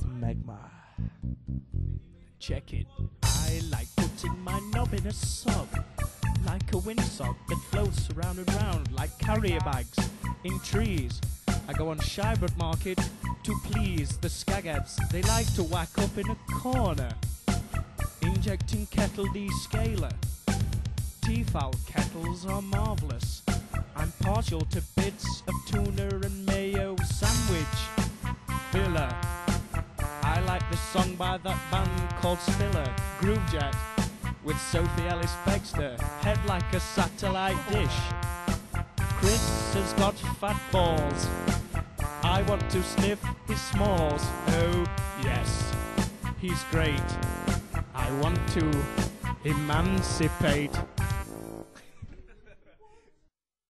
Smegma. Check it. I like putting my knob in a sock, like a windsock that floats round and round like carrier bags in trees. I go on Shybrook Market to please the skagads. They like to whack up in a corner, injecting kettle descaler. Tefal kettles are marvellous. I'm partial to bits of tuna and mayo sandwich. Filler. I like the song by that band called Spiller, Groovejet, with Sophie Ellis Bextor, head like a satellite dish. Chris has got fat balls. I want to sniff his smalls. Oh, yes, he's great. I want to emancipate.